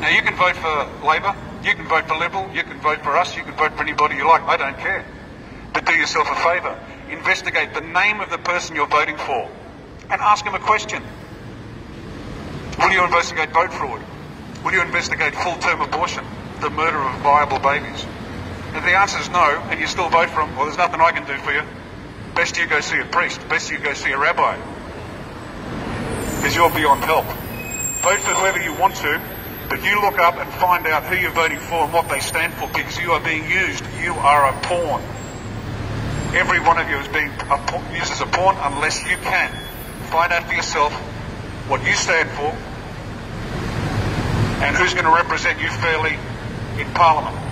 Now, you can vote for Labor, you can vote for Liberal, you can vote for us, you can vote for anybody you like. I don't care. But do yourself a favour. Investigate the name of the person you're voting for and ask him a question. Will you investigate vote fraud? Will you investigate full-term abortion, the murder of viable babies? If the answer is no, and you still vote for him, well, there's nothing I can do for you. Best you go see a priest. Best you go see a rabbi. Because you're beyond help. Vote for whoever you want to, but you look up and find out who you're voting for and what they stand for because you are being used. You are a pawn. Every one of you is being used as a pawn unless you can find out for yourself what you stand for and who's going to represent you fairly in Parliament.